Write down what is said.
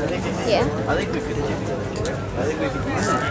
Yeah. I think we could. I think we could.